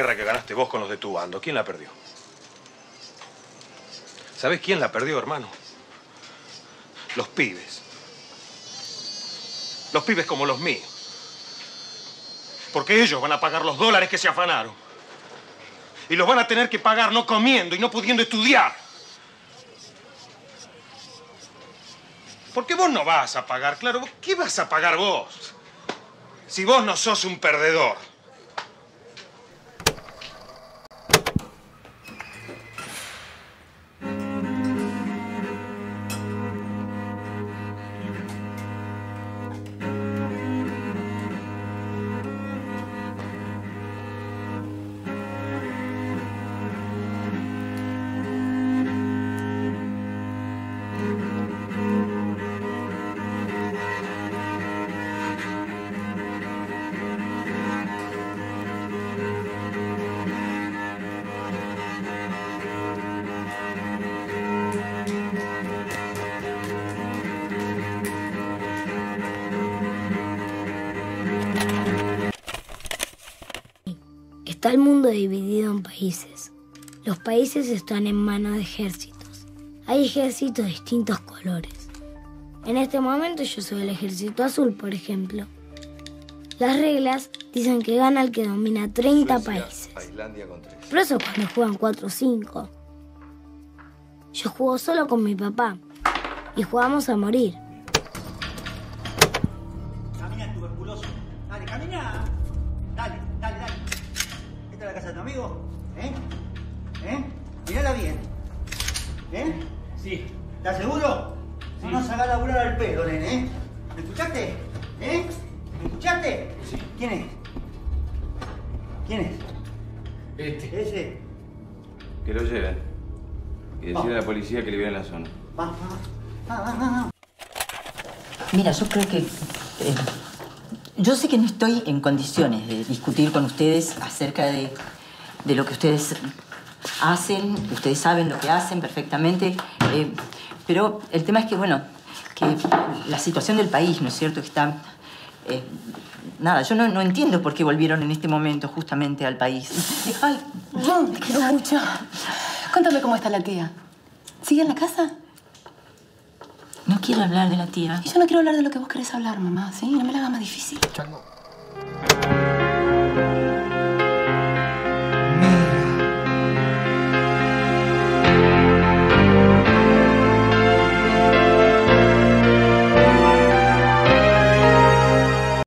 guerra que ganaste vos con los de tu bando, ¿quién la perdió? ¿Sabés quién la perdió, hermano? Los pibes. Los pibes como los míos. Porque ellos van a pagar los dólares que se afanaron. Y los van a tener que pagar no comiendo y no pudiendo estudiar. Porque vos no vas a pagar, claro. ¿Qué vas a pagar vos? Si vos no sos un perdedor. Está el mundo dividido en países. Los países están en manos de ejércitos. Hay ejércitos de distintos colores. En este momento yo soy el ejército azul, por ejemplo. Las reglas dicen que gana el que domina 30 países. Pero eso es cuando juegan 4 o 5. Yo juego solo con mi papá y jugamos a morir. La casa de tu amigo? ¿Eh? ¿Eh? Mírala bien. ¿Eh? Sí. ¿Estás seguro? No nos hagas laburar al pedo, nene, ¿eh? ¿Me escuchaste? ¿Eh? ¿Me escuchaste? Sí. ¿Quién es? ¿Quién es? Este. Ese. Que lo lleven. Y decirle a la policía que liberen la zona. Va, va, va, va, va, va. Mira, yo creo que... eh, yo sé que no estoy en condiciones de discutir con ustedes acerca de, de lo que ustedes hacen. Ustedes saben lo que hacen perfectamente. eh, pero el tema es que, bueno, que la situación del país, ¿no es cierto? Que está... eh, nada, yo no, no entiendo por qué volvieron en este momento justamente al país. Ay, te quiero mucho. Cuéntame cómo está la tía. ¿Sigue en la casa? No quiero hablar de la tía. Y yo no quiero hablar de lo que vos querés hablar, mamá, ¿sí? No me la hagas más difícil. Chango.